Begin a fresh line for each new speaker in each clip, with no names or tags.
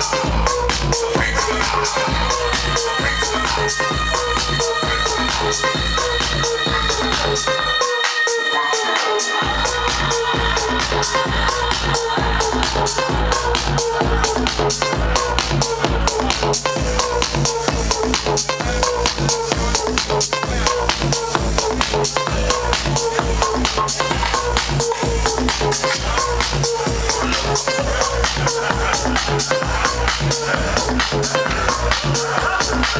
Thank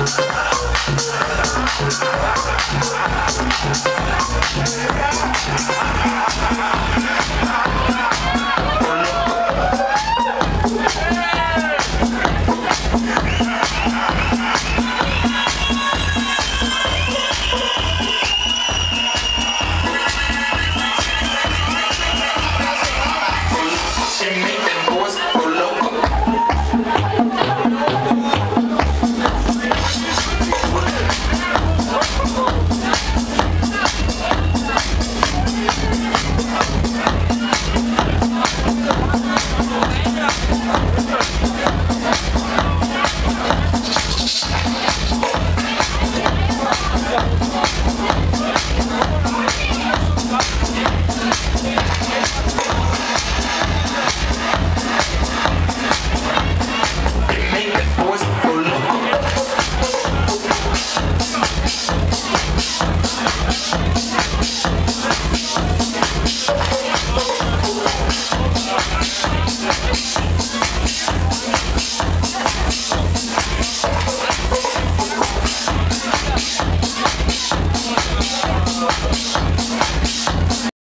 Ha! Yeah.